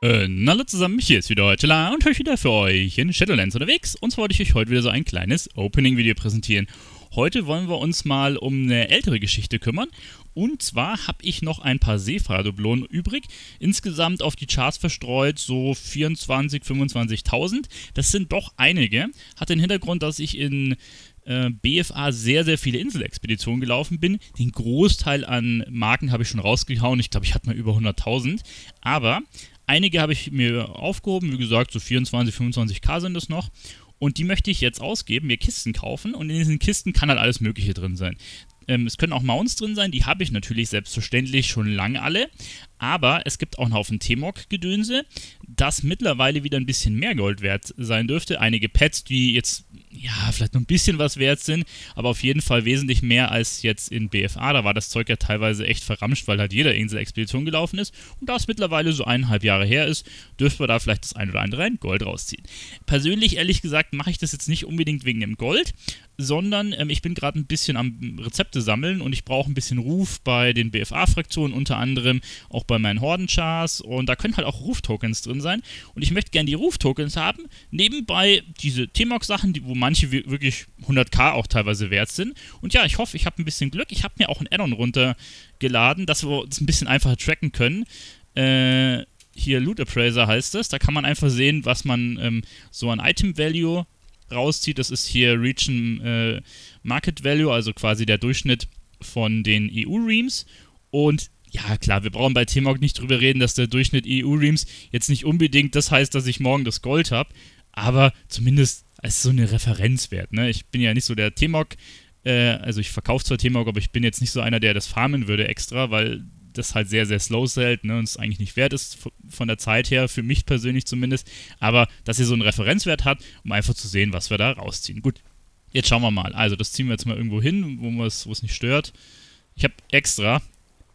Äh, hallo zusammen, hier ist wieder heute La und euch wieder für euch in Shadowlands unterwegs. Und zwar wollte ich euch heute wieder so ein kleines Opening-Video präsentieren. Heute wollen wir uns mal um eine ältere Geschichte kümmern. Und zwar habe ich noch ein paar Seefahrdublonen übrig. Insgesamt auf die Charts verstreut so 24.000, 25.000. Das sind doch einige. Hat den Hintergrund, dass ich in äh, BFA sehr, sehr viele Inselexpeditionen gelaufen bin. Den Großteil an Marken habe ich schon rausgehauen. Ich glaube, ich hatte mal über 100.000. Aber Einige habe ich mir aufgehoben, wie gesagt, so 24, 25k sind es noch. Und die möchte ich jetzt ausgeben, mir Kisten kaufen und in diesen Kisten kann halt alles Mögliche drin sein. Ähm, es können auch Mounts drin sein, die habe ich natürlich selbstverständlich schon lange alle. Aber es gibt auch einen Haufen T-Mog-Gedönse, das mittlerweile wieder ein bisschen mehr Gold wert sein dürfte. Einige Pets, die jetzt ja, vielleicht noch ein bisschen was wert sind, aber auf jeden Fall wesentlich mehr als jetzt in BFA. Da war das Zeug ja teilweise echt verramscht, weil halt jeder Insel-Expedition gelaufen ist. Und da es mittlerweile so eineinhalb Jahre her ist, dürften wir da vielleicht das ein oder andere in Gold rausziehen. Persönlich, ehrlich gesagt, mache ich das jetzt nicht unbedingt wegen dem Gold, sondern ähm, ich bin gerade ein bisschen am Rezepte sammeln und ich brauche ein bisschen Ruf bei den BFA-Fraktionen, unter anderem auch bei meinen Horden-Chars und da können halt auch Ruf-Tokens drin sein. Und ich möchte gerne die Ruf-Tokens haben, nebenbei diese T-Mox-Sachen, wo manche wirklich 100k auch teilweise wert sind. Und ja, ich hoffe, ich habe ein bisschen Glück, ich habe mir auch ein Addon runtergeladen, dass wir das ein bisschen einfacher tracken können, äh, hier Loot Appraiser heißt es, da kann man einfach sehen, was man ähm, so an Item Value rauszieht, das ist hier Region äh, Market Value, also quasi der Durchschnitt von den EU-Reams. Und ja, klar, wir brauchen bei T-Mog nicht drüber reden, dass der Durchschnitt EU-Reams jetzt nicht unbedingt das heißt, dass ich morgen das Gold habe, aber zumindest als so eine Referenzwert. Ne? Ich bin ja nicht so der T-Mog, äh, also ich verkaufe zwar T-Mog, aber ich bin jetzt nicht so einer, der das farmen würde extra, weil das halt sehr, sehr slow zählt ne, und es eigentlich nicht wert ist von der Zeit her, für mich persönlich zumindest. Aber dass ihr so einen Referenzwert hat, um einfach zu sehen, was wir da rausziehen. Gut, jetzt schauen wir mal. Also, das ziehen wir jetzt mal irgendwo hin, wo es nicht stört. Ich habe extra,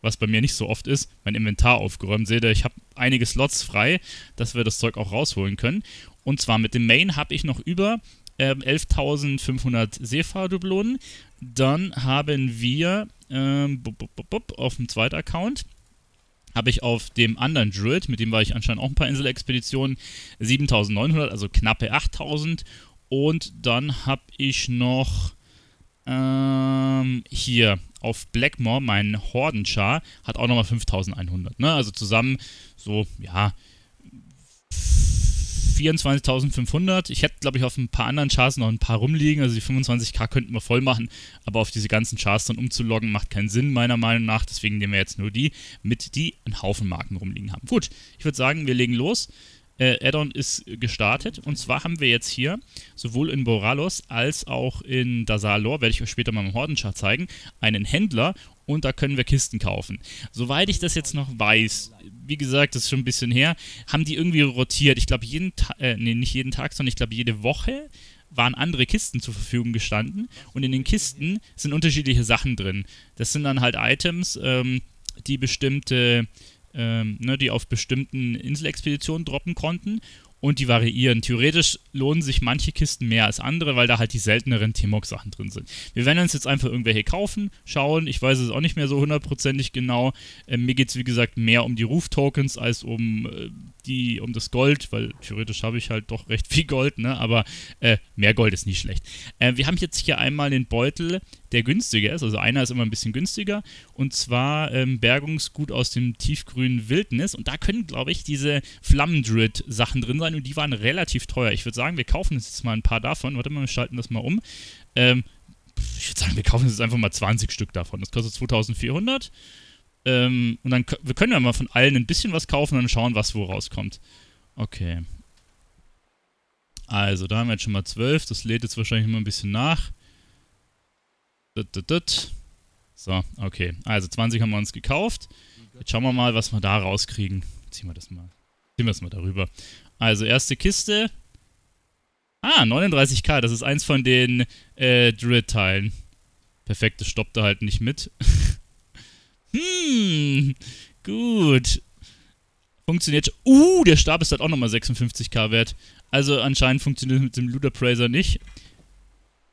was bei mir nicht so oft ist, mein Inventar aufgeräumt. Seht ihr, ich habe einige Slots frei, dass wir das Zeug auch rausholen können. Und zwar mit dem Main habe ich noch über ähm, 11.500 Seefahrdublonen. Dann haben wir ähm, auf dem zweiten Account habe ich auf dem anderen Druid, mit dem war ich anscheinend auch ein paar Inselexpeditionen, 7900, also knappe 8000. Und dann habe ich noch ähm, hier auf Blackmore, mein Hordenchar, hat auch nochmal 5100. Ne? Also zusammen so, ja, 24.500. Ich hätte, glaube ich, auf ein paar anderen Charts noch ein paar rumliegen. Also die 25k könnten wir voll machen. Aber auf diese ganzen Charts dann umzuloggen macht keinen Sinn, meiner Meinung nach. Deswegen nehmen wir jetzt nur die, mit die einen Haufen Marken rumliegen haben. Gut, ich würde sagen, wir legen los. Äh, Addon ist gestartet. Und zwar haben wir jetzt hier sowohl in Boralos als auch in Dazalor, werde ich euch später mal im Hordenchart zeigen, einen Händler und da können wir Kisten kaufen. Soweit ich das jetzt noch weiß, wie gesagt, das ist schon ein bisschen her, haben die irgendwie rotiert. Ich glaube, jeden Tag, äh, nee, nicht jeden Tag, sondern ich glaube, jede Woche waren andere Kisten zur Verfügung gestanden und in den Kisten sind unterschiedliche Sachen drin. Das sind dann halt Items, ähm, die bestimmte, ähm, ne, die auf bestimmten Inselexpeditionen droppen konnten und die variieren. Theoretisch lohnen sich manche Kisten mehr als andere, weil da halt die selteneren T-Mox-Sachen drin sind. Wir werden uns jetzt einfach irgendwelche kaufen, schauen. Ich weiß es auch nicht mehr so hundertprozentig genau. Äh, mir geht es, wie gesagt, mehr um die Roof-Tokens als um äh, die, um das Gold, weil theoretisch habe ich halt doch recht viel Gold, ne? Aber äh, mehr Gold ist nicht schlecht. Äh, wir haben jetzt hier einmal den Beutel, der günstiger ist. Also einer ist immer ein bisschen günstiger. Und zwar ähm, Bergungsgut aus dem tiefgrünen Wildnis. Und da können, glaube ich, diese Flammendruid-Sachen drin sein. Und die waren relativ teuer. Ich würde sagen, wir kaufen uns jetzt mal ein paar davon. Warte mal, wir schalten das mal um. Ähm, ich würde sagen, wir kaufen uns jetzt einfach mal 20 Stück davon. Das kostet 2400. Ähm, und dann wir können ja mal von allen ein bisschen was kaufen und dann schauen, was wo rauskommt. Okay. Also, da haben wir jetzt schon mal 12. Das lädt jetzt wahrscheinlich immer ein bisschen nach. So, okay. Also 20 haben wir uns gekauft. Jetzt schauen wir mal, was wir da rauskriegen. Ziehen wir das mal. Ziehen wir es mal darüber. Also, erste Kiste. Ah, 39k. Das ist eins von den äh, Druid-Teilen. Perfekt, das stoppt da halt nicht mit. Hm, gut. Funktioniert. Uh, der Stab ist halt auch nochmal 56k wert. Also anscheinend funktioniert es mit dem Loot Appraiser nicht.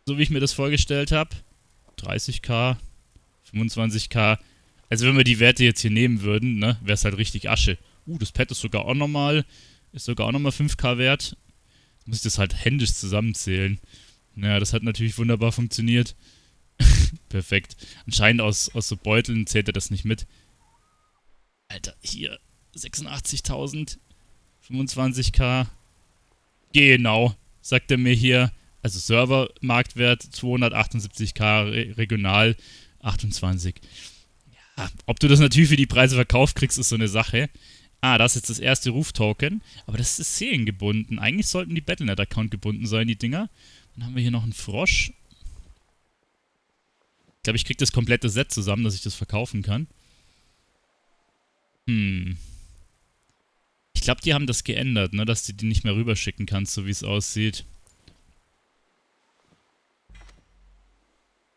So wie ich mir das vorgestellt habe. 30k, 25k. Also wenn wir die Werte jetzt hier nehmen würden, ne, wäre es halt richtig Asche. Uh, das Pad ist sogar auch nochmal, ist sogar auch nochmal 5k wert. Jetzt muss ich das halt händisch zusammenzählen. Naja, das hat natürlich wunderbar funktioniert. Perfekt. Anscheinend aus, aus so Beuteln zählt er das nicht mit. Alter, hier 86.000, 25k. Genau, sagt er mir hier. Also Server-Marktwert 278k, re regional 28. Ja, ob du das natürlich für die Preise verkauft kriegst, ist so eine Sache. Ah, das ist jetzt das erste Ruf-Token. Aber das ist seriengebunden. Eigentlich sollten die Battlenet-Account gebunden sein, die Dinger. Dann haben wir hier noch einen Frosch. Ich glaube, ich kriege das komplette Set zusammen, dass ich das verkaufen kann. Hm. Ich glaube, die haben das geändert, ne? Dass du die nicht mehr rüberschicken kannst, so wie es aussieht.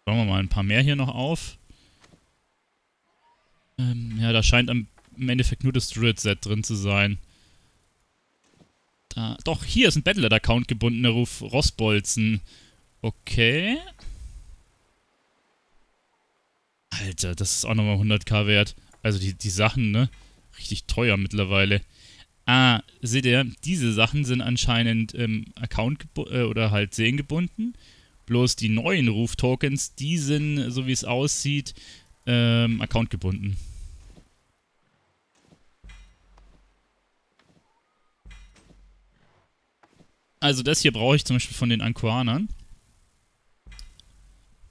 Schauen wir mal ein paar mehr hier noch auf. Ähm, ja, da scheint im Endeffekt nur das Druid-Set drin zu sein. Da, doch, hier ist ein Battlenet-Account gebunden, der Ruf Rossbolzen. Okay. Alter, das ist auch nochmal 100k wert. Also die, die Sachen, ne? Richtig teuer mittlerweile. Ah, seht ihr, diese Sachen sind anscheinend ähm, Account äh, oder halt gebunden. Bloß die neuen Ruf-Tokens, die sind, so wie es aussieht, ähm, Account. Also das hier brauche ich zum Beispiel von den Anquanern.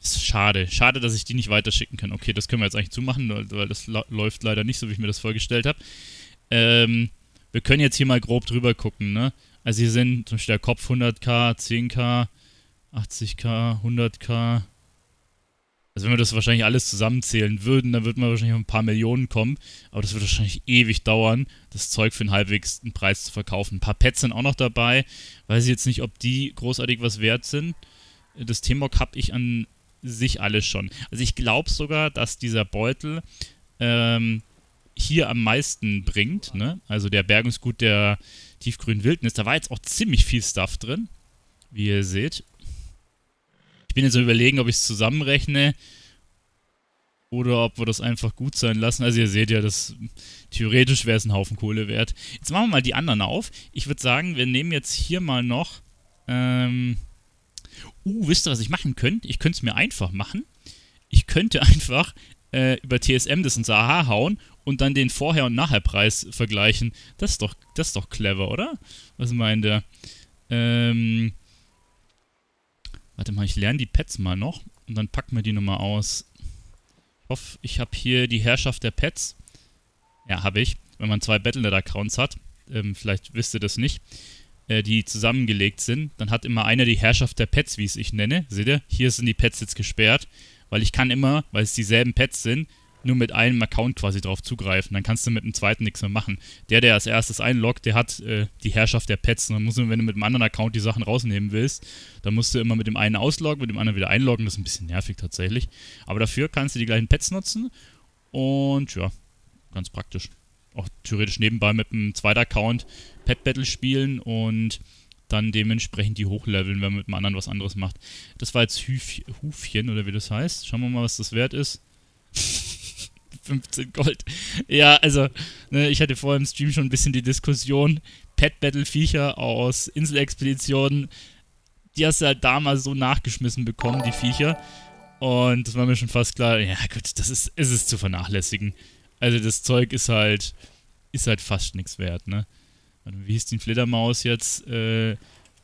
Ist schade. Schade, dass ich die nicht weiterschicken kann. Okay, das können wir jetzt eigentlich zumachen, weil das läuft leider nicht so, wie ich mir das vorgestellt habe. Ähm, wir können jetzt hier mal grob drüber gucken, ne? Also hier sind zum Beispiel der Kopf 100k, 10k, 80k, 100k. Also wenn wir das wahrscheinlich alles zusammenzählen würden, dann würden wir wahrscheinlich auf ein paar Millionen kommen. Aber das wird wahrscheinlich ewig dauern, das Zeug für einen halbwegs einen Preis zu verkaufen. Ein paar Pets sind auch noch dabei. Weiß ich jetzt nicht, ob die großartig was wert sind. Das T-Mog habe ich an sich alles schon. Also ich glaube sogar, dass dieser Beutel ähm, hier am meisten bringt. Ne? Also der Bergungsgut der tiefgrünen Wildnis. Da war jetzt auch ziemlich viel Stuff drin, wie ihr seht. Ich bin jetzt am überlegen, ob ich es zusammenrechne oder ob wir das einfach gut sein lassen. Also ihr seht ja, das theoretisch wäre es ein Haufen Kohle wert. Jetzt machen wir mal die anderen auf. Ich würde sagen, wir nehmen jetzt hier mal noch ähm, uh, wisst ihr, was ich machen könnte? Ich könnte es mir einfach machen. Ich könnte einfach äh, über TSM das ins AH hauen und dann den Vorher- und Nachherpreis vergleichen. Das ist doch, das ist doch clever, oder? Was meint ihr? Ähm, warte mal, ich lerne die Pets mal noch und dann packen wir die nochmal aus. Ich hoffe, ich habe hier die Herrschaft der Pets. Ja, habe ich. Wenn man zwei Battlenet-Accounts hat. Ähm, vielleicht wisst ihr das nicht äh, die zusammengelegt sind, dann hat immer einer die Herrschaft der Pets, wie es ich nenne. Seht ihr? Hier sind die Pets jetzt gesperrt, weil ich kann immer, weil es dieselben Pets sind, nur mit einem Account quasi drauf zugreifen. Dann kannst du mit dem zweiten nichts mehr machen. Der, der als erstes einloggt, der hat äh, die Herrschaft der Pets. Und dann musst du, wenn du mit dem anderen Account die Sachen rausnehmen willst, dann musst du immer mit dem einen ausloggen, mit dem anderen wieder einloggen. Das ist ein bisschen nervig tatsächlich. Aber dafür kannst du die gleichen Pets nutzen. Und ja, ganz praktisch auch theoretisch nebenbei mit einem zweiten Account Pet Battle spielen und dann dementsprechend die hochleveln, wenn man mit einem anderen was anderes macht. Das war jetzt Hüf Hufchen oder wie das heißt. Schauen wir mal, was das wert ist. 15 Gold. Ja, also, ne, ich hatte vorher im Stream schon ein bisschen die Diskussion. Pet Battle Viecher aus Inselexpeditionen, die hast du halt damals so nachgeschmissen bekommen, die Viecher. Und das war mir schon fast klar, ja gut, das ist, ist es zu vernachlässigen. Also das Zeug ist halt, ist halt fast nichts wert, ne? Wie hieß die Fledermaus jetzt? Äh,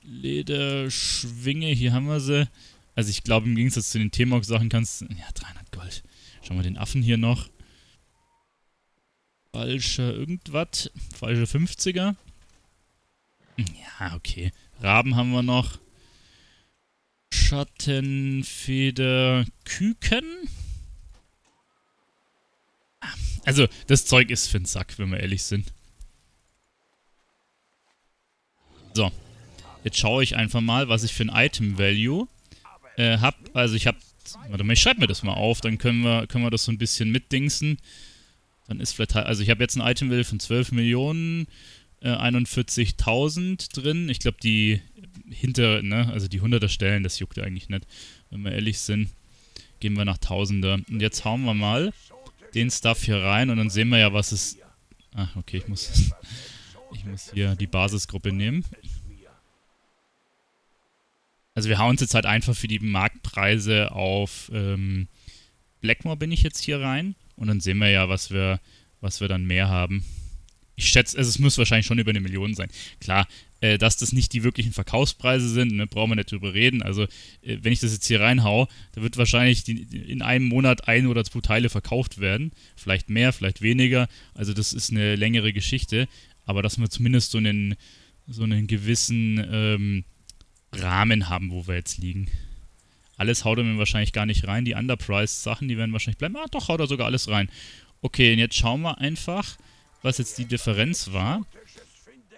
Lederschwinge, hier haben wir sie. Also ich glaube, im Gegensatz zu den T-Mog-Sachen kannst du... Ja, 300 Gold. Schauen wir den Affen hier noch. Falscher irgendwas. Falscher 50er. Ja, okay. Raben haben wir noch. Schattenfeder Küken. Also, das Zeug ist für den Sack, wenn wir ehrlich sind. So. Jetzt schaue ich einfach mal, was ich für ein Item-Value äh, habe. Also ich habe... Warte mal, ich schreibe mir das mal auf, dann können wir, können wir das so ein bisschen mitdingsen. Dann ist vielleicht... Also ich habe jetzt ein Item-Value von 12 Millionen, äh, 41.000 drin. Ich glaube, die hinter, ne, also die 100er Stellen, das juckt eigentlich nicht. Wenn wir ehrlich sind, gehen wir nach Tausender. Und jetzt hauen wir mal den Stuff hier rein und dann sehen wir ja, was es Ah, okay, ich muss, ich muss hier die Basisgruppe nehmen. Also wir hauen uns jetzt halt einfach für die Marktpreise auf ähm, Blackmore bin ich jetzt hier rein. Und dann sehen wir ja, was wir, was wir dann mehr haben. Ich schätze, also es muss wahrscheinlich schon über eine Million sein. Klar, äh, dass das nicht die wirklichen Verkaufspreise sind, ne, brauchen wir nicht drüber reden. Also, äh, wenn ich das jetzt hier reinhau, da wird wahrscheinlich die, in einem Monat ein oder zwei Teile verkauft werden. Vielleicht mehr, vielleicht weniger. Also, das ist eine längere Geschichte. Aber dass wir zumindest so einen, so einen gewissen ähm, Rahmen haben, wo wir jetzt liegen. Alles haut er mir wahrscheinlich gar nicht rein. Die Underpriced-Sachen, die werden wahrscheinlich bleiben. Ah, doch, haut er sogar alles rein. Okay, und jetzt schauen wir einfach, was jetzt die Differenz war.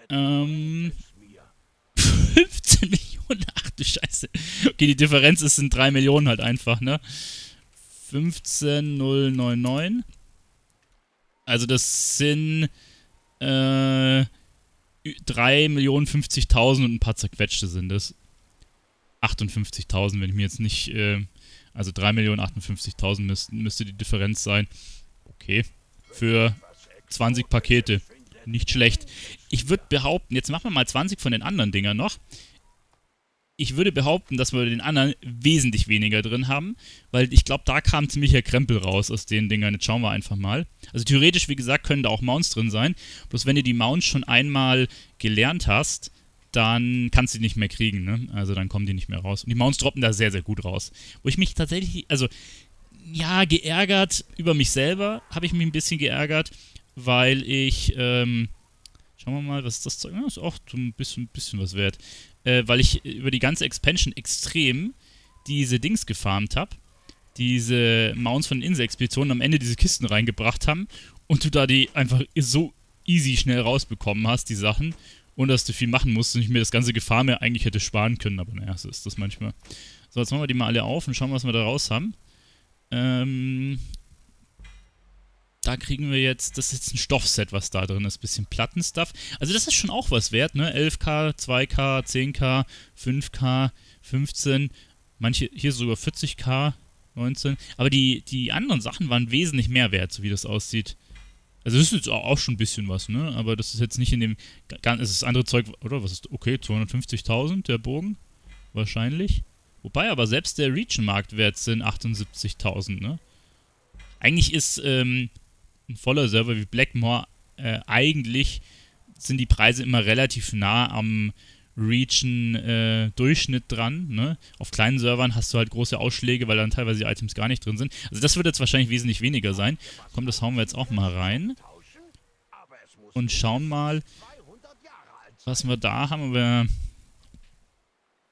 Ähm, 15 Millionen, ach du Scheiße. Okay, die Differenz ist in 3 Millionen halt einfach, ne? 15099. Also das sind äh, 3 Millionen 50.000 und ein paar zerquetschte sind das. 58.000, wenn ich mir jetzt nicht, äh, also 3 Millionen 58.000 müsste, müsste die Differenz sein. Okay, für 20 Pakete. Nicht schlecht. Ich würde behaupten, jetzt machen wir mal 20 von den anderen Dingern noch. Ich würde behaupten, dass wir den anderen wesentlich weniger drin haben, weil ich glaube, da kam ziemlicher Krempel raus aus den Dingern. Jetzt schauen wir einfach mal. Also theoretisch, wie gesagt, können da auch Mounts drin sein. Bloß wenn du die Mounts schon einmal gelernt hast, dann kannst du die nicht mehr kriegen, ne? Also dann kommen die nicht mehr raus. Und die Mounts droppen da sehr, sehr gut raus. Wo ich mich tatsächlich, also ja, geärgert über mich selber, habe ich mich ein bisschen geärgert, weil ich, ähm, schauen wir mal, was ist das Zeug? Ja, ist auch so ein bisschen, bisschen was wert. Äh, weil ich über die ganze Expansion extrem diese Dings gefarmt habe. Diese Mounts von Inselexpeditionen am Ende diese Kisten reingebracht haben und du da die einfach so easy schnell rausbekommen hast, die Sachen ohne dass du viel machen musst und ich mir das ganze Gefahr mehr eigentlich hätte sparen können. Aber naja, so ist das manchmal. So, jetzt machen wir die mal alle auf und schauen, was wir da raus haben. Ähm, da kriegen wir jetzt, das ist jetzt ein Stoffset, was da drin ist, bisschen Plattenstuff. Also das ist schon auch was wert, ne? 11K, 2K, 10K, 5K, 15, manche hier sogar 40K, 19. Aber die, die anderen Sachen waren wesentlich mehr wert, so wie das aussieht. Also das ist jetzt auch schon ein bisschen was, ne? Aber das ist jetzt nicht in dem, es ist das andere Zeug, oder? Was ist, okay, 250.000 der Bogen, wahrscheinlich. Wobei aber selbst der Region-Marktwert sind 78.000, ne? Eigentlich ist ähm, ein voller Server wie Blackmore äh, eigentlich sind die Preise immer relativ nah am Region-Durchschnitt äh, dran. Ne? Auf kleinen Servern hast du halt große Ausschläge, weil dann teilweise die Items gar nicht drin sind. Also das wird jetzt wahrscheinlich wesentlich weniger sein. Komm, das hauen wir jetzt auch mal rein. Und schauen mal, was wir da haben. Aber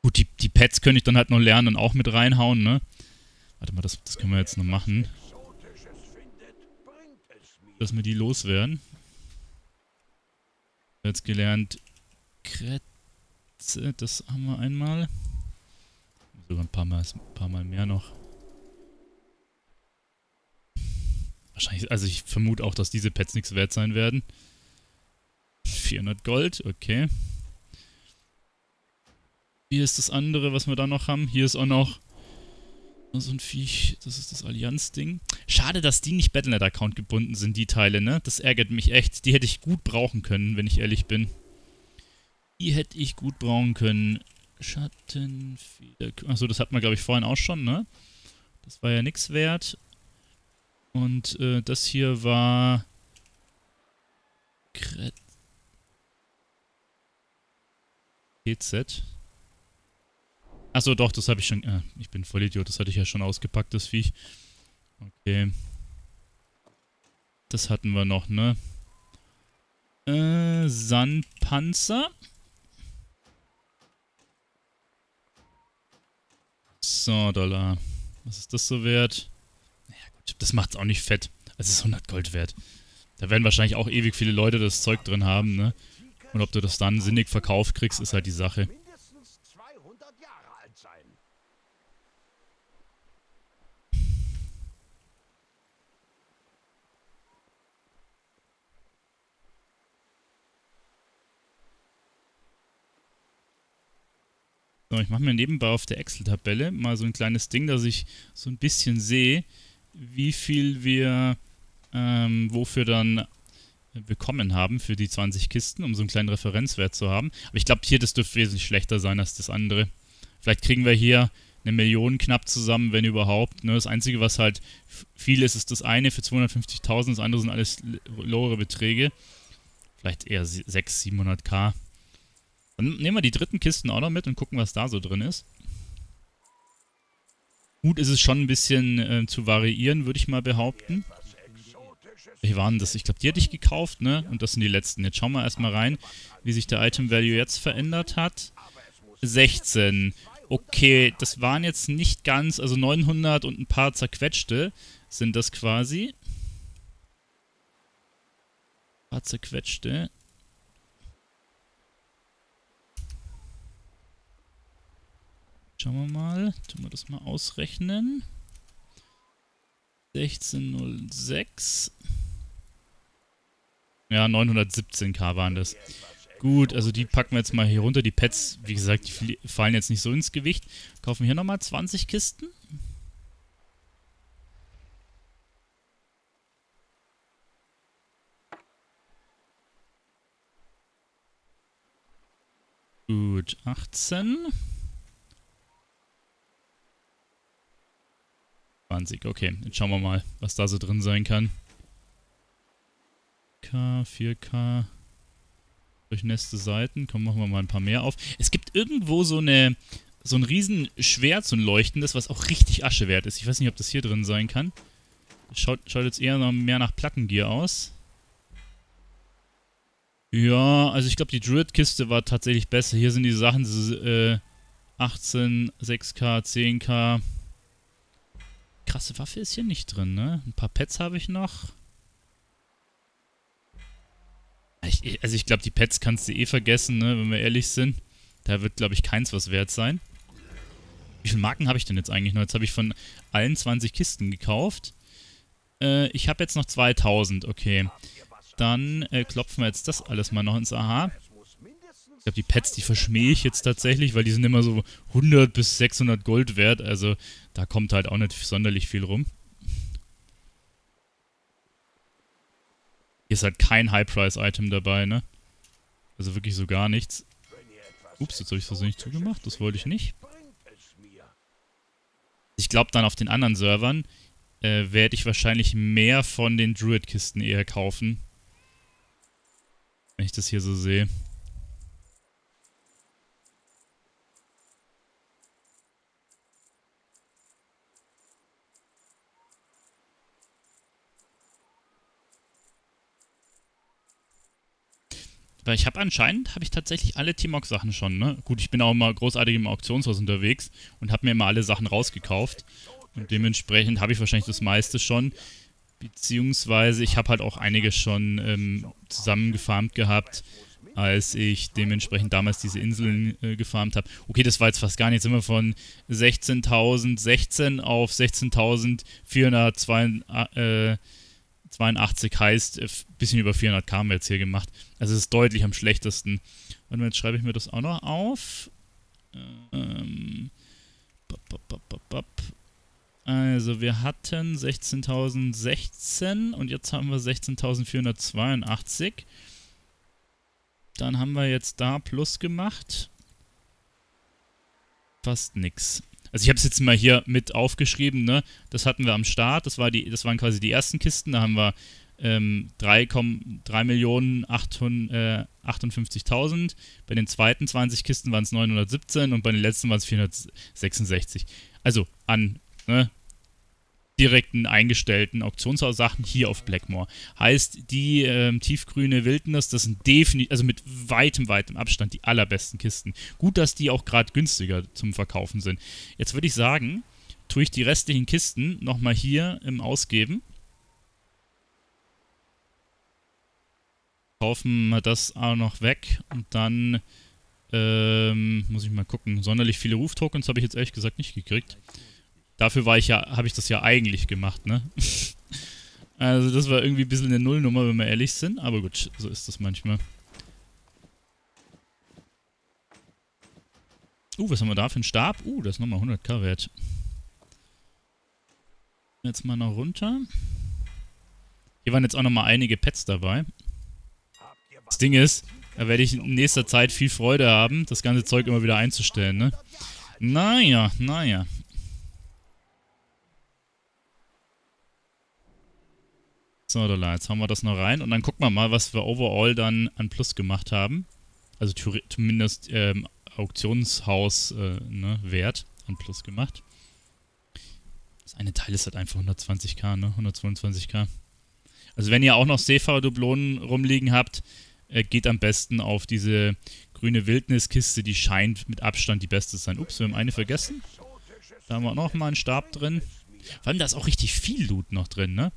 gut, die, die Pets könnte ich dann halt noch lernen und auch mit reinhauen, ne? Warte mal, das, das können wir jetzt noch machen. Dass wir die loswerden. Jetzt gelernt, Kret das haben wir einmal. Sogar ein paar Mal, ein paar Mal mehr noch. Wahrscheinlich, also ich vermute auch, dass diese Pets nichts wert sein werden. 400 Gold, okay. Hier ist das andere, was wir da noch haben. Hier ist auch noch so ein Viech. Das ist das Allianz-Ding. Schade, dass die nicht Battlenet-Account gebunden sind, die Teile, ne? Das ärgert mich echt. Die hätte ich gut brauchen können, wenn ich ehrlich bin. Die hätte ich gut brauchen können. Schattenfeder. Achso, das hat man, glaube ich, vorhin auch schon, ne? Das war ja nichts wert. Und äh, das hier war... Kret GZ. Achso, doch, das habe ich schon... Äh, ich bin voll Idiot, das hatte ich ja schon ausgepackt, das Viech. Okay. Das hatten wir noch, ne? Äh, Sandpanzer. So, Dollar. Was ist das so wert? Naja, gut, das macht's auch nicht fett. Es ist 100 Gold wert. Da werden wahrscheinlich auch ewig viele Leute das Zeug drin haben, ne? Und ob du das dann sinnig verkauft kriegst, ist halt die Sache. So, ich mache mir nebenbei auf der Excel-Tabelle mal so ein kleines Ding, dass ich so ein bisschen sehe, wie viel wir ähm, wofür dann bekommen haben für die 20 Kisten, um so einen kleinen Referenzwert zu haben. Aber ich glaube, hier, das dürfte wesentlich schlechter sein als das andere. Vielleicht kriegen wir hier eine Million knapp zusammen, wenn überhaupt. Ne? Das Einzige, was halt viel ist, ist das eine für 250.000, das andere sind alles lowere Beträge. Vielleicht eher 600, 700k. Dann nehmen wir die dritten Kisten auch noch mit und gucken, was da so drin ist. Gut ist es schon ein bisschen äh, zu variieren, würde ich mal behaupten. Welche waren das? Ich glaube, die hätte ich gekauft, ne? Und das sind die letzten. Jetzt schauen wir erstmal rein, wie sich der Item Value jetzt verändert hat. 16. Okay, das waren jetzt nicht ganz, also 900 und ein paar zerquetschte sind das quasi. Ein paar zerquetschte. Schauen wir mal. Tun wir das mal ausrechnen. 1606. Ja, 917k waren das. Gut, also die packen wir jetzt mal hier runter. Die Pets, wie gesagt, die fallen jetzt nicht so ins Gewicht. Kaufen wir hier nochmal 20 Kisten. Gut, 18. 20, okay. Jetzt schauen wir mal, was da so drin sein kann. K, 4K. Durchnässte Seiten. Komm, machen wir mal ein paar mehr auf. Es gibt irgendwo so eine so ein riesen Schwert, so ein leuchtendes, was auch richtig Asche wert ist. Ich weiß nicht, ob das hier drin sein kann. Schaut, schaut jetzt eher noch mehr nach Plattengier aus. Ja, also ich glaube, die Druid-Kiste war tatsächlich besser. Hier sind die Sachen, äh, 18, 6K, 10K. Krasse Waffe ist hier nicht drin, ne? Ein paar Pets habe ich noch. Ich, also ich glaube, die Pets kannst du eh vergessen, ne, wenn wir ehrlich sind. Da wird, glaube ich, keins was wert sein. Wie viele Marken habe ich denn jetzt eigentlich noch? Jetzt habe ich von allen 20 Kisten gekauft. Äh, ich habe jetzt noch 2000, okay. Dann äh, klopfen wir jetzt das alles mal noch ins Aha. Ich glaube, die Pets, die verschmähe ich jetzt tatsächlich, weil die sind immer so 100 bis 600 Gold wert. Also da kommt halt auch nicht sonderlich viel rum. Hier ist halt kein High-Price-Item dabei, ne? Also wirklich so gar nichts. Ups, jetzt habe ich es versehentlich zugemacht. Das wollte ich nicht. Ich glaube dann auf den anderen Servern äh, werde ich wahrscheinlich mehr von den Druid-Kisten eher kaufen. Wenn ich das hier so sehe. Weil ich habe anscheinend, habe ich tatsächlich alle T-Mox-Sachen schon, ne? Gut, ich bin auch immer großartig im Auktionshaus unterwegs und habe mir immer alle Sachen rausgekauft. Und dementsprechend habe ich wahrscheinlich das meiste schon. Beziehungsweise ich habe halt auch einige schon ähm, zusammengefarmt gehabt, als ich dementsprechend damals diese Inseln äh, gefarmt habe. Okay, das war jetzt fast gar nicht. Jetzt sind wir von 16.016 auf 16.402 äh, 82 heißt, ein äh, bisschen über 400k haben wir jetzt hier gemacht. Also es ist deutlich am schlechtesten. Und jetzt schreibe ich mir das auch noch auf. Ähm, also wir hatten 16.016 und jetzt haben wir 16.482. Dann haben wir jetzt da Plus gemacht. Fast nix. Also ich habe es jetzt mal hier mit aufgeschrieben, ne? Das hatten wir am Start, das, war die, das waren quasi die ersten Kisten, da haben wir ähm, 3.858.000. Äh, bei den zweiten 20 Kisten waren es 917 und bei den letzten waren es 466. Also an ne, direkten eingestellten Auktionssachen hier auf Blackmore. Heißt, die ähm, tiefgrüne Wildnis, das sind definitiv, also mit weitem, weitem Abstand die allerbesten Kisten. Gut, dass die auch gerade günstiger zum Verkaufen sind. Jetzt würde ich sagen, tue ich die restlichen Kisten nochmal hier im Ausgeben. Kaufen wir das auch noch weg und dann ähm, muss ich mal gucken. Sonderlich viele Roof-Tokens habe ich jetzt ehrlich gesagt nicht gekriegt. Dafür war ich ja, habe ich das ja eigentlich gemacht, ne? also das war irgendwie ein bisschen eine Nullnummer, wenn wir ehrlich sind. Aber gut, so ist das manchmal. Uh, was haben wir da für einen Stab? Uh, das ist nochmal 100k wert. Jetzt mal noch runter. Hier waren jetzt auch nochmal einige Pets dabei. Das Ding ist, da werde ich in nächster Zeit viel Freude haben, das ganze Zeug immer wieder einzustellen, ne? Naja, naja. So, da jetzt haben wir das noch rein und dann gucken wir mal, was wir overall dann an Plus gemacht haben. Also zumindest ähm, Auktionshaus äh, ne, Wert an Plus gemacht. Das eine Teil ist halt einfach 120k, ne? 122k. Also wenn ihr auch noch Seefahrer-Dublonen rumliegen habt, äh, geht am besten auf diese grüne Wildniskiste, die scheint mit Abstand die beste zu sein. Ups, wir haben eine vergessen. Da haben wir noch mal einen Stab drin. Vor allem, da ist auch richtig viel Loot noch drin, ne?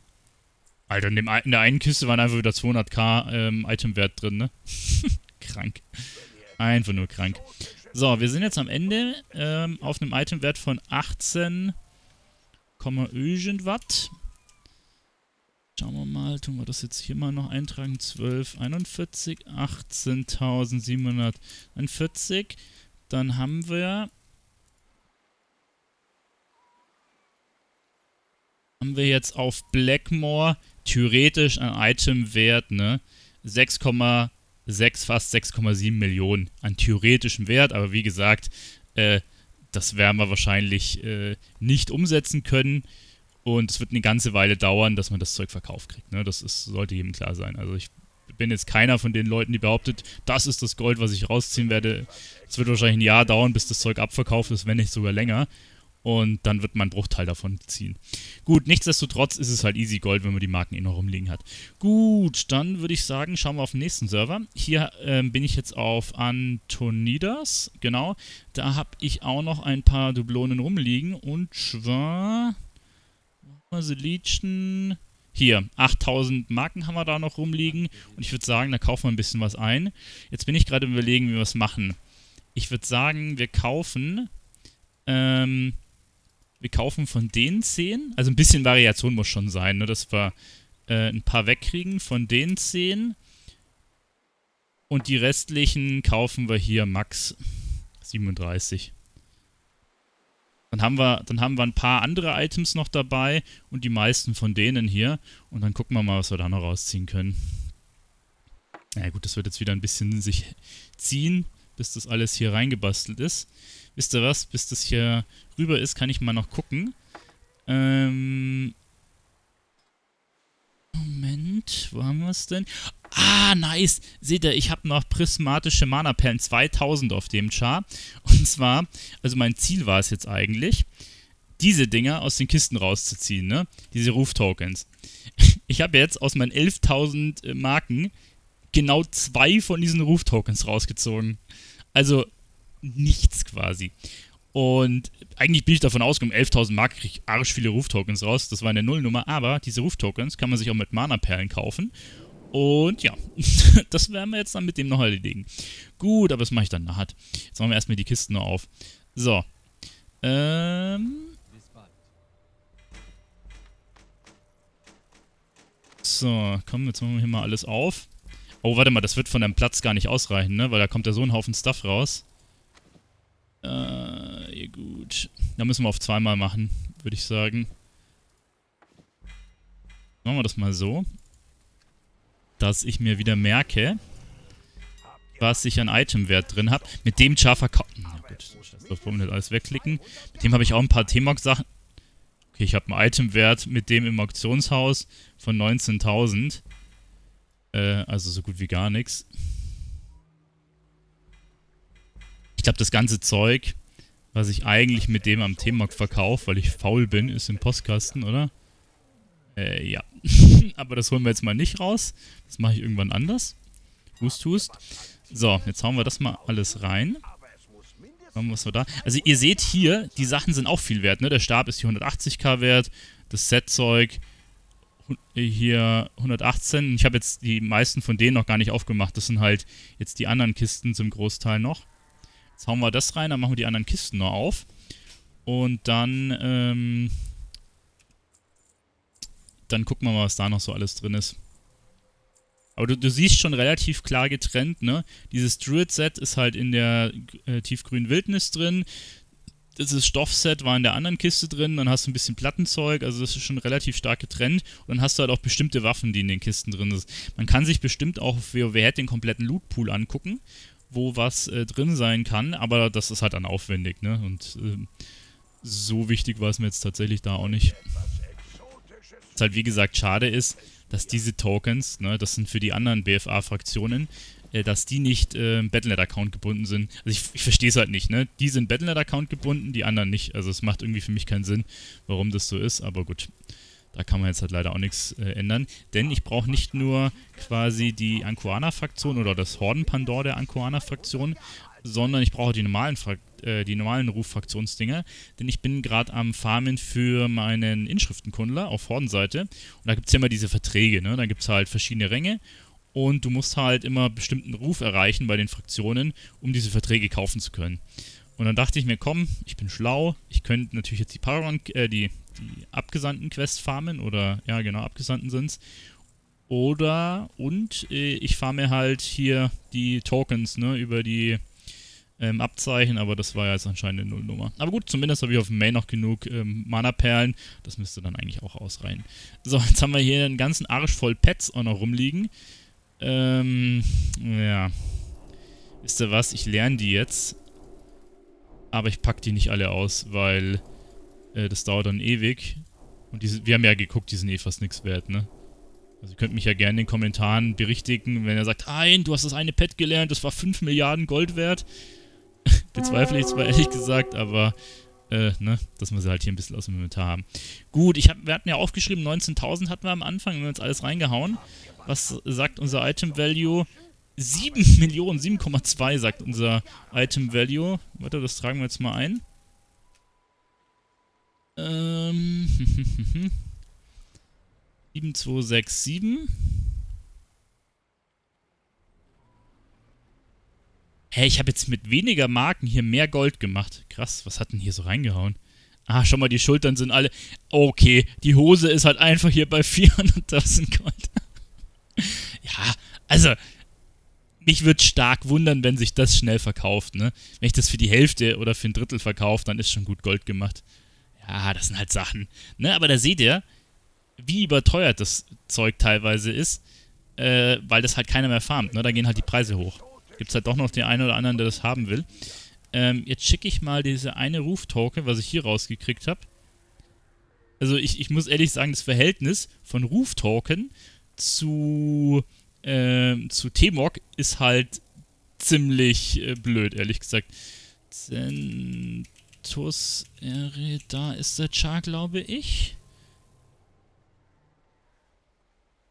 Alter, in, dem, in der einen Kiste waren einfach wieder 200k ähm, Itemwert drin, ne? krank. Einfach nur krank. So, wir sind jetzt am Ende ähm, auf einem Itemwert von 18, irgendwas. Schauen wir mal, tun wir das jetzt hier mal noch eintragen. 12, 41, 18.741. Dann haben wir haben wir jetzt auf Blackmore theoretisch ein Itemwert, ne? 6,6, fast 6,7 Millionen an theoretischem Wert, aber wie gesagt, äh, das werden wir wahrscheinlich äh, nicht umsetzen können. Und es wird eine ganze Weile dauern, dass man das Zeug verkauft kriegt. Ne? Das ist, sollte jedem klar sein. Also ich bin jetzt keiner von den Leuten, die behauptet, das ist das Gold, was ich rausziehen werde. Es wird wahrscheinlich ein Jahr dauern, bis das Zeug abverkauft ist, wenn nicht sogar länger und dann wird man einen Bruchteil davon ziehen. Gut, nichtsdestotrotz ist es halt easy Gold, wenn man die Marken eh noch rumliegen hat. Gut, dann würde ich sagen, schauen wir auf den nächsten Server. Hier ähm, bin ich jetzt auf Antonidas, genau. Da habe ich auch noch ein paar Dublonen rumliegen und zwar... Also Legion... Hier, 8000 Marken haben wir da noch rumliegen und ich würde sagen, da kaufen wir ein bisschen was ein. Jetzt bin ich gerade überlegen, wie wir es machen. Ich würde sagen, wir kaufen... Ähm, wir kaufen von den 10, also ein bisschen Variation muss schon sein, ne, dass wir äh, ein paar wegkriegen von den 10 und die restlichen kaufen wir hier max 37. Dann haben, wir, dann haben wir ein paar andere Items noch dabei und die meisten von denen hier. Und dann gucken wir mal, was wir da noch rausziehen können. Na ja, gut, das wird jetzt wieder ein bisschen sich ziehen, bis das alles hier reingebastelt ist wisst ihr was, bis das hier rüber ist, kann ich mal noch gucken. Ähm... Moment, wo haben wir es denn? Ah, nice. Seht ihr, ich habe noch prismatische Mana-Perlen 2000 auf dem Char. Und zwar, also mein Ziel war es jetzt eigentlich, diese Dinger aus den Kisten rauszuziehen, ne? Diese Roof-Tokens. Ich habe jetzt aus meinen 11.000 Marken genau zwei von diesen Roof-Tokens rausgezogen. Also, nichts quasi. Und eigentlich bin ich davon ausgegangen, 11.000 Mark kriege ich arsch viele Roof-Tokens raus. Das war eine Nullnummer, aber diese Roof-Tokens kann man sich auch mit Mana-Perlen kaufen. Und ja, das werden wir jetzt dann mit dem noch erledigen. Gut, aber das mache ich dann nachher. Jetzt machen wir erstmal die Kisten noch auf. So. Ähm. So, komm, jetzt machen wir hier mal alles auf. Oh, warte mal, das wird von deinem Platz gar nicht ausreichen, ne? Weil da kommt ja so ein Haufen Stuff raus. Äh, gut. Da müssen wir auf zweimal machen, würde ich sagen. Machen wir das mal so. Dass ich mir wieder merke, was ich an Itemwert drin habe. Mit dem verkaufen. Na gut, das wollen wir nicht alles wegklicken. Mit dem habe ich auch ein paar T-Mock-Sachen. Okay, ich habe einen Itemwert mit dem im Auktionshaus von 19.000. Äh, also so gut wie gar nichts. Ich glaube, das ganze Zeug, was ich eigentlich mit dem am T-Mark verkaufe, weil ich faul bin, ist im Postkasten, oder? Äh, ja. Aber das holen wir jetzt mal nicht raus. Das mache ich irgendwann anders. Hust, hust. So, jetzt hauen wir das mal alles rein. Was wir da? Also ihr seht hier, die Sachen sind auch viel wert. Ne? Der Stab ist hier 180k wert. Das Setzeug hier 118. Ich habe jetzt die meisten von denen noch gar nicht aufgemacht. Das sind halt jetzt die anderen Kisten zum Großteil noch. Jetzt hauen wir das rein, dann machen wir die anderen Kisten noch auf. Und dann, ähm, dann gucken wir mal, was da noch so alles drin ist. Aber du, du siehst schon relativ klar getrennt, ne? Dieses Druid-Set ist halt in der äh, tiefgrünen Wildnis drin. ist Stoffset war in der anderen Kiste drin, dann hast du ein bisschen Plattenzeug, also das ist schon relativ stark getrennt. Und dann hast du halt auch bestimmte Waffen, die in den Kisten drin sind. Man kann sich bestimmt auch auf WoW den kompletten Lootpool angucken, wo was äh, drin sein kann, aber das ist halt dann aufwendig, ne? Und äh, so wichtig war es mir jetzt tatsächlich da auch nicht. Was halt wie gesagt schade ist, dass diese Tokens, ne, das sind für die anderen BFA-Fraktionen, äh, dass die nicht äh, Battlenet-Account gebunden sind. Also ich, ich verstehe es halt nicht, ne? Die sind Battlenet-Account gebunden, die anderen nicht. Also es macht irgendwie für mich keinen Sinn, warum das so ist, aber gut. Da kann man jetzt halt leider auch nichts äh, ändern. Denn ich brauche nicht nur quasi die Ankuana-Fraktion oder das Horden-Pandor der Ankuana-Fraktion, sondern ich brauche die normalen, äh, die normalen Ruf-Fraktionsdinger. Denn ich bin gerade am Farmen für meinen Inschriftenkundler auf Hordenseite. Und da gibt es ja immer diese Verträge, ne? Da gibt es halt verschiedene Ränge und du musst halt immer bestimmten Ruf erreichen bei den Fraktionen, um diese Verträge kaufen zu können. Und dann dachte ich mir, komm, ich bin schlau, ich könnte natürlich jetzt die Paragon, äh, die, die abgesandten Quests farmen, oder, ja genau, abgesandten sind's. Oder, und äh, ich farme halt hier die Tokens, ne, über die ähm, Abzeichen, aber das war ja jetzt anscheinend eine Nullnummer. Aber gut, zumindest habe ich auf dem Main noch genug ähm, Mana-Perlen, das müsste dann eigentlich auch ausreichen. So, jetzt haben wir hier einen ganzen Arsch voll Pets auch noch rumliegen. Ähm, ja. Wisst ihr was? Ich lerne die jetzt. Aber ich packe die nicht alle aus, weil äh, das dauert dann ewig. Und diese, wir haben ja geguckt, die sind eh fast nichts wert, ne? Also ihr könnt mich ja gerne in den Kommentaren berichtigen, wenn er sagt, nein, du hast das eine Pet gelernt, das war 5 Milliarden Gold wert. Bezweifle ich zwar ehrlich gesagt, aber äh, ne, dass wir sie halt hier ein bisschen aus dem Inventar haben. Gut, ich hab, wir hatten ja aufgeschrieben, 19.000 hatten wir am Anfang, wir jetzt alles reingehauen. Was sagt unser Item Value? 7 Millionen, 7,2 sagt unser Item Value. Warte, das tragen wir jetzt mal ein. Ähm, 7267. Hey, ich habe jetzt mit weniger Marken hier mehr Gold gemacht. Krass, was hat denn hier so reingehauen? Ah, schon mal, die Schultern sind alle... Okay, die Hose ist halt einfach hier bei 400.000 Gold. ja, also... Mich würde stark wundern, wenn sich das schnell verkauft, ne? Wenn ich das für die Hälfte oder für ein Drittel verkaufe, dann ist schon gut Gold gemacht. Ja, das sind halt Sachen. Ne? Aber da seht ihr, wie überteuert das Zeug teilweise ist, äh, weil das halt keiner mehr farmt. Ne? Da gehen halt die Preise hoch gibt es halt doch noch den einen oder anderen, der das haben will. Ähm, jetzt schicke ich mal diese eine Ruf-Token, was ich hier rausgekriegt habe. Also ich, ich muss ehrlich sagen, das Verhältnis von Ruf-Token zu, äh, zu T-Mog ist halt ziemlich äh, blöd, ehrlich gesagt. Centus, da ist der Char, glaube ich.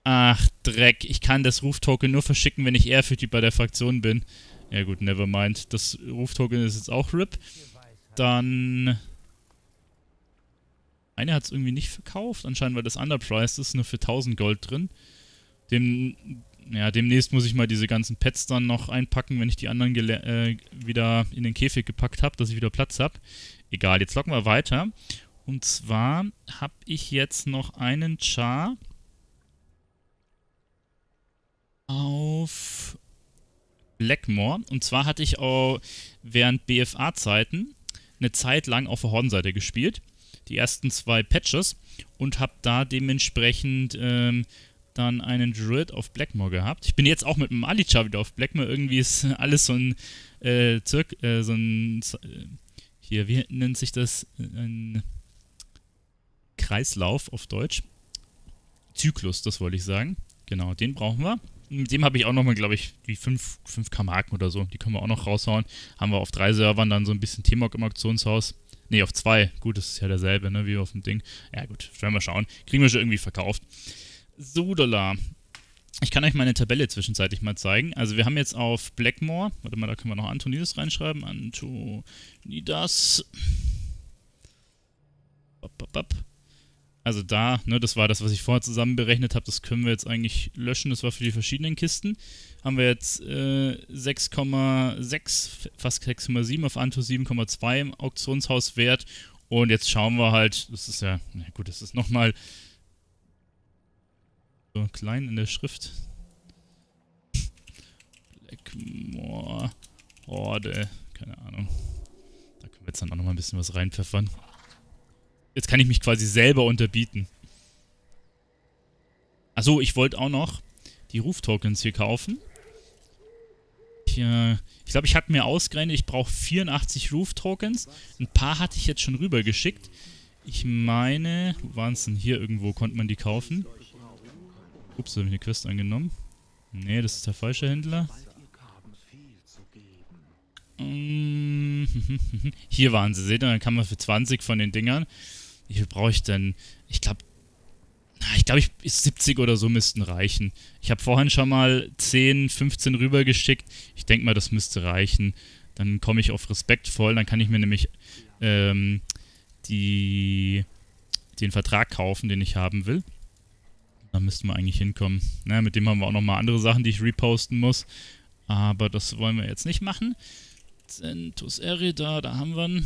Ach, Dreck. Ich kann das Ruftoken nur verschicken, wenn ich Ehrfürchtig bei der Fraktion bin. Ja gut, nevermind. Das Ruftoken ist jetzt auch RIP. Dann... Eine hat es irgendwie nicht verkauft. Anscheinend war das underpriced. ist nur für 1000 Gold drin. Dem, ja, demnächst muss ich mal diese ganzen Pets dann noch einpacken, wenn ich die anderen äh, wieder in den Käfig gepackt habe, dass ich wieder Platz habe. Egal, jetzt locken wir weiter. Und zwar habe ich jetzt noch einen Char auf Blackmore. Und zwar hatte ich auch während BFA-Zeiten eine Zeit lang auf der Hornseite gespielt. Die ersten zwei Patches. Und habe da dementsprechend ähm, dann einen Druid auf Blackmore gehabt. Ich bin jetzt auch mit dem Alicha wieder auf Blackmore. Irgendwie ist alles so ein äh, Zirk, äh, so ein äh, hier, wie nennt sich das? Ein Kreislauf auf Deutsch. Zyklus, das wollte ich sagen. Genau, den brauchen wir. Mit dem habe ich auch nochmal, glaube ich, wie 5, 5k Marken oder so. Die können wir auch noch raushauen. Haben wir auf drei Servern dann so ein bisschen T-Mog im Auktionshaus. Ne, auf zwei. Gut, das ist ja derselbe, ne, wie auf dem Ding. Ja, gut, werden wir schauen. Kriegen wir schon irgendwie verkauft. So, Dollar. Ich kann euch meine Tabelle zwischenzeitlich mal zeigen. Also wir haben jetzt auf Blackmore, warte mal, da können wir noch Antonidas reinschreiben. Antonidas. Also da, ne, das war das, was ich vorher zusammen berechnet habe, das können wir jetzt eigentlich löschen, das war für die verschiedenen Kisten. Haben wir jetzt äh, 6,6, fast 6,7 auf Anto 7,2 im Auktionshauswert. Und jetzt schauen wir halt, das ist ja, na gut, das ist nochmal so klein in der Schrift. Blackmore Horde, keine Ahnung Jetzt dann auch nochmal ein bisschen was reinpfeffern. Jetzt kann ich mich quasi selber unterbieten. Achso, ich wollte auch noch die Roof-Tokens hier kaufen. Ich, äh, ich glaube, ich hatte mir ausgerechnet, ich brauche 84 Roof-Tokens. Ein paar hatte ich jetzt schon rübergeschickt. Ich meine, wo waren es denn? Hier irgendwo konnte man die kaufen. Ups, habe ich eine Quest angenommen. Nee, das ist der falsche Händler. Mm, hier waren sie, seht ihr, dann kann man für 20 von den Dingern. Wie viel brauche ich denn? Ich glaube, ich glaube, 70 oder so müssten reichen. Ich habe vorhin schon mal 10, 15 rübergeschickt. Ich denke mal, das müsste reichen. Dann komme ich auf respektvoll. Dann kann ich mir nämlich ähm, die, den Vertrag kaufen, den ich haben will. Da müssten wir eigentlich hinkommen. Na, mit dem haben wir auch nochmal andere Sachen, die ich reposten muss. Aber das wollen wir jetzt nicht machen. Centus Erida, da haben wir ihn.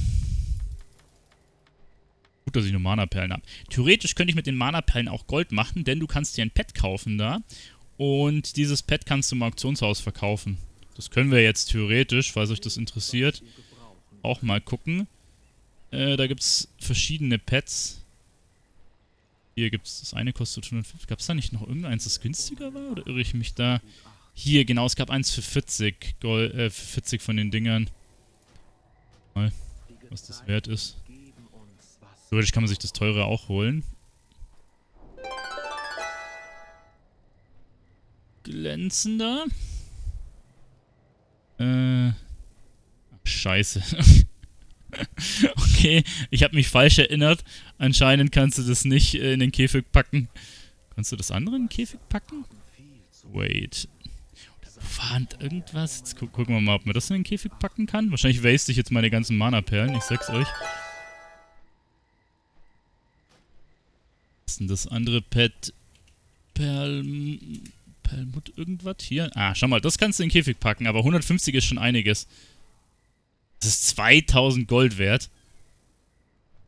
Gut, dass ich nur Mana-Perlen habe. Theoretisch könnte ich mit den Mana-Perlen auch Gold machen, denn du kannst dir ein Pet kaufen da. Und dieses Pet kannst du im Auktionshaus verkaufen. Das können wir jetzt theoretisch, falls euch das interessiert, auch mal gucken. Äh, da gibt es verschiedene Pets. Hier gibt es, das eine kostet 150. Gab es da nicht noch irgendeins, das günstiger war? Oder irre ich mich da? Hier, genau, es gab eins für 40, Gold, äh, für 40 von den Dingern. Mal, was das wert ist. Theoretisch kann man sich das teure auch holen. Glänzender. Äh. Scheiße. okay, ich habe mich falsch erinnert. Anscheinend kannst du das nicht äh, in den Käfig packen. Kannst du das andere in den Käfig packen? Wait. War irgendwas? Jetzt gu gucken wir mal, ob man das in den Käfig packen kann. Wahrscheinlich waste ich jetzt meine ganzen Mana-Perlen, ich sag's euch. Was ist denn das andere Pet? Perl... Perlmutt irgendwas? Hier? Ah, schau mal, das kannst du in den Käfig packen, aber 150 ist schon einiges. Das ist 2000 Gold wert.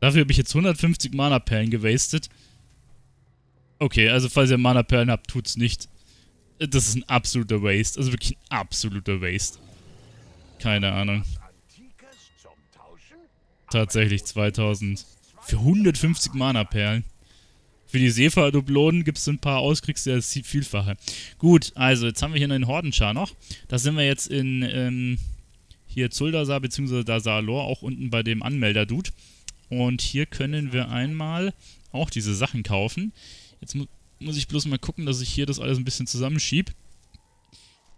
Dafür habe ich jetzt 150 Mana-Perlen gewastet. Okay, also falls ihr Mana-Perlen habt, tut's nicht. Das ist ein absoluter Waste. Also wirklich ein absoluter Waste. Keine Ahnung. Tatsächlich 2000. Für 150 Mana-Perlen. Für die Seefahr-Dublonen gibt es ein paar aus, kriegst du ja das Vielfache. Gut, also jetzt haben wir hier einen Hordenschar noch. Da sind wir jetzt in ähm, hier Zuldasar bzw. Dazalor, auch unten bei dem Anmelder-Dude. Und hier können wir einmal auch diese Sachen kaufen. Jetzt mu muss ich bloß mal gucken, dass ich hier das alles ein bisschen zusammenschiebe.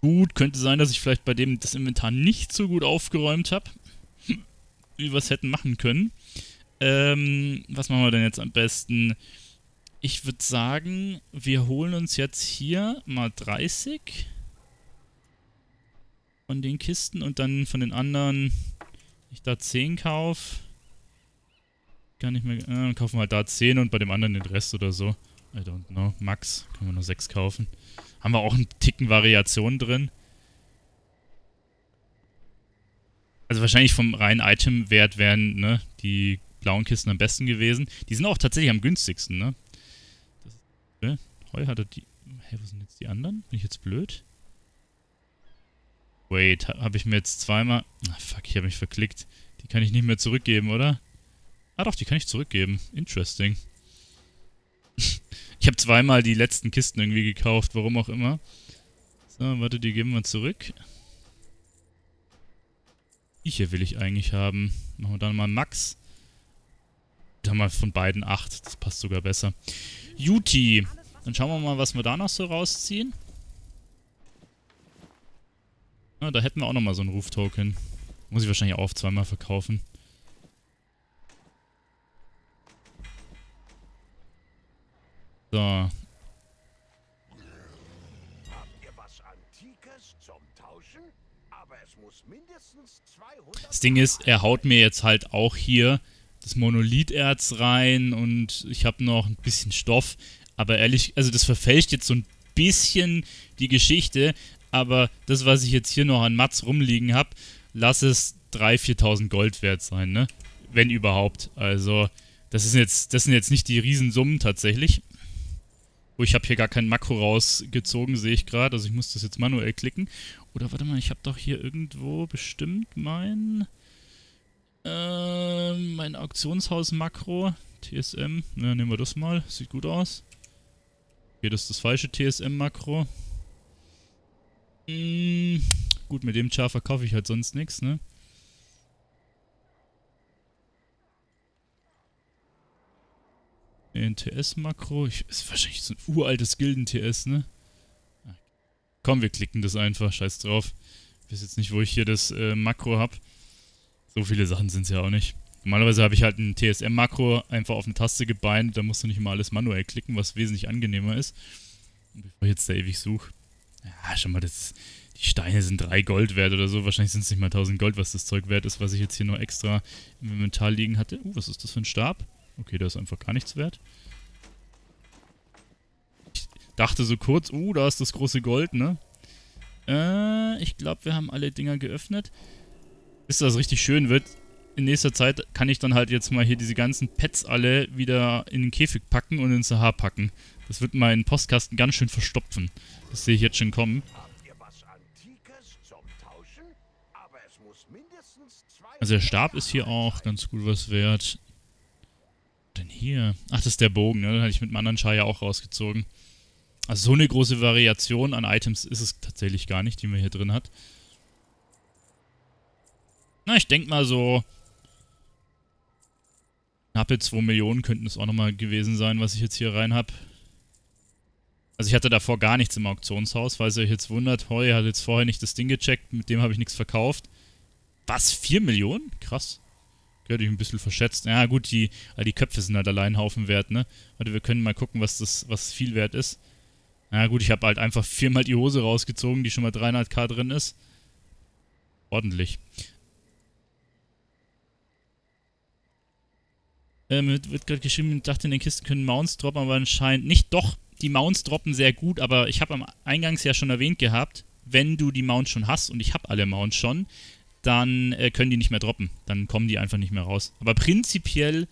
Gut, könnte sein, dass ich vielleicht bei dem das Inventar nicht so gut aufgeräumt habe, wie wir es hätten machen können. Ähm, was machen wir denn jetzt am besten? Ich würde sagen, wir holen uns jetzt hier mal 30 von den Kisten und dann von den anderen, ich da 10 kaufe. Gar nicht mehr, äh, dann kaufen wir halt da 10 und bei dem anderen den Rest oder so. I don't know. Max, können wir nur 6 kaufen. Haben wir auch einen Ticken Variation drin. Also wahrscheinlich vom reinen Item-Wert wären ne, die blauen Kisten am besten gewesen. Die sind auch tatsächlich am günstigsten, ne? Das, ne? Heu hatte die... Hä, wo sind jetzt die anderen? Bin ich jetzt blöd? Wait, habe ich mir jetzt zweimal... Ah, fuck, ich habe mich verklickt. Die kann ich nicht mehr zurückgeben, oder? Ah doch, die kann ich zurückgeben. Interesting. ich habe zweimal die letzten Kisten irgendwie gekauft, warum auch immer. So, warte, die geben wir zurück. Die hier will ich eigentlich haben. Machen wir dann mal Max. Da haben wir von beiden 8. Das passt sogar besser. Juti. Dann schauen wir mal, was wir da noch so rausziehen. Ja, da hätten wir auch nochmal so einen Ruf-Token. Muss ich wahrscheinlich auch zweimal verkaufen. So. Das Ding ist, er haut mir jetzt halt auch hier das Monolitherz rein und ich habe noch ein bisschen Stoff. Aber ehrlich, also das verfälscht jetzt so ein bisschen die Geschichte. Aber das, was ich jetzt hier noch an Mats rumliegen habe, lass es 3.000, 4.000 Gold wert sein, ne? Wenn überhaupt. Also, das, ist jetzt, das sind jetzt nicht die Riesensummen tatsächlich. Oh, ich habe hier gar kein Makro rausgezogen, sehe ich gerade. Also ich muss das jetzt manuell klicken. Oder warte mal, ich habe doch hier irgendwo bestimmt mein... Äh, mein Auktionshaus-Makro. TSM. Ja, nehmen wir das mal. Sieht gut aus. Okay, das ist das falsche TSM-Makro. Hm, gut, mit dem Char verkaufe ich halt sonst nichts, ne? Ein TS-Makro. Ist wahrscheinlich so ein uraltes Gilden-TS, ne? Ah, komm, wir klicken das einfach. Scheiß drauf. Ich weiß jetzt nicht, wo ich hier das äh, Makro habe. So viele Sachen sind es ja auch nicht. Normalerweise habe ich halt ein TSM-Makro einfach auf eine Taste gebeint. Da musst du nicht immer alles manuell klicken, was wesentlich angenehmer ist. Und bevor ich jetzt da ewig suche. Ja, schon mal, das, die Steine sind 3 Gold wert oder so. Wahrscheinlich sind es nicht mal 1000 Gold, was das Zeug wert ist, was ich jetzt hier nur extra im Inventar liegen hatte. Uh, was ist das für ein Stab? Okay, der ist einfach gar nichts wert. Ich dachte so kurz, uh, da ist das große Gold, ne? Äh, ich glaube, wir haben alle Dinger geöffnet. Bis das richtig schön wird, in nächster Zeit kann ich dann halt jetzt mal hier diese ganzen Pets alle wieder in den Käfig packen und ins Haar packen. Das wird meinen Postkasten ganz schön verstopfen. Das sehe ich jetzt schon kommen. Also der Stab ist hier auch ganz gut was wert denn hier? Ach, das ist der Bogen, ne? Den hatte ich mit dem anderen Char ja auch rausgezogen. Also so eine große Variation an Items ist es tatsächlich gar nicht, die man hier drin hat. Na, ich denke mal so... Knappe 2 Millionen könnten es auch nochmal gewesen sein, was ich jetzt hier rein habe. Also ich hatte davor gar nichts im Auktionshaus, falls ihr euch jetzt wundert. Heu hat jetzt vorher nicht das Ding gecheckt, mit dem habe ich nichts verkauft. Was? 4 Millionen? Krass. Hätte ich ein bisschen verschätzt. Ja gut, die, die Köpfe sind halt allein Haufen wert, ne? Warte, wir können mal gucken, was das was viel wert ist. Ja gut, ich habe halt einfach viermal die Hose rausgezogen, die schon mal 300k drin ist. Ordentlich. Ähm, wird gerade geschrieben, ich dachte, in den Kisten können Mounts droppen, aber anscheinend nicht. Doch, die Mounts droppen sehr gut, aber ich habe am Eingangs ja schon erwähnt gehabt, wenn du die Mounts schon hast, und ich habe alle Mounts schon, dann äh, können die nicht mehr droppen. Dann kommen die einfach nicht mehr raus. Aber prinzipiell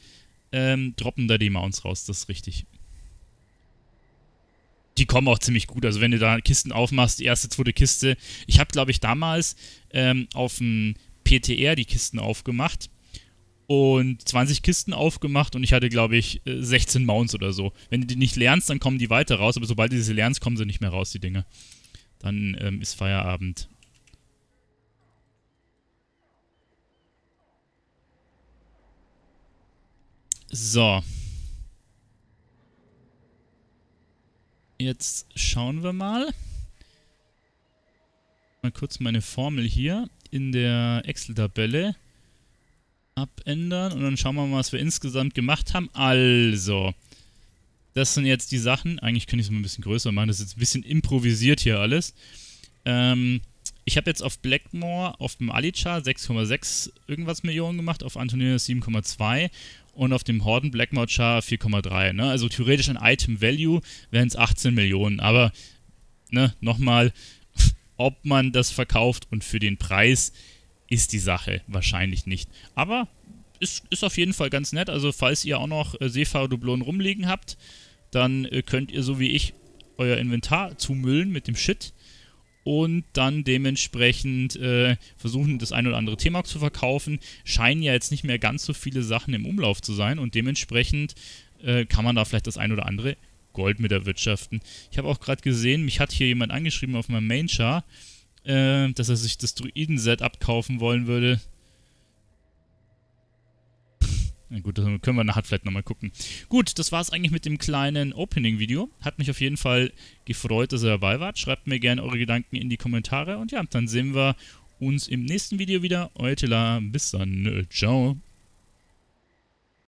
ähm, droppen da die Mounts raus, das ist richtig. Die kommen auch ziemlich gut. Also wenn du da Kisten aufmachst, die erste, zweite Kiste. Ich habe, glaube ich, damals ähm, auf dem PTR die Kisten aufgemacht und 20 Kisten aufgemacht und ich hatte, glaube ich, 16 äh, Mounts oder so. Wenn du die nicht lernst, dann kommen die weiter raus, aber sobald du sie lernst, kommen sie nicht mehr raus, die Dinge. Dann ähm, ist Feierabend. So. Jetzt schauen wir mal. Mal kurz meine Formel hier in der Excel-Tabelle abändern und dann schauen wir mal, was wir insgesamt gemacht haben. Also, das sind jetzt die Sachen. Eigentlich könnte ich es mal ein bisschen größer machen. Das ist jetzt ein bisschen improvisiert hier alles. Ähm, ich habe jetzt auf Blackmore auf dem Alichar 6,6 irgendwas Millionen gemacht, auf Antonius 7,2 und auf dem Horden Blackmore Char 4,3. Ne? Also theoretisch ein Item Value wären es 18 Millionen. Aber ne, nochmal, ob man das verkauft und für den Preis ist die Sache wahrscheinlich nicht. Aber ist, ist auf jeden Fall ganz nett. Also falls ihr auch noch äh, Seefahrer-Dublonen rumliegen habt, dann äh, könnt ihr so wie ich euer Inventar zumüllen mit dem Shit und dann dementsprechend äh, versuchen, das ein oder andere Thema zu verkaufen. Scheinen ja jetzt nicht mehr ganz so viele Sachen im Umlauf zu sein und dementsprechend äh, kann man da vielleicht das ein oder andere Gold mit erwirtschaften. Ich habe auch gerade gesehen, mich hat hier jemand angeschrieben auf meinem Main-Char, äh, dass er sich das Druiden-Set abkaufen wollen würde. Na gut, das können wir nachher vielleicht nochmal gucken. Gut, das war es eigentlich mit dem kleinen Opening-Video. Hat mich auf jeden Fall gefreut, dass ihr dabei wart. Schreibt mir gerne eure Gedanken in die Kommentare. Und ja, dann sehen wir uns im nächsten Video wieder. Euer Tila, bis dann. Ciao.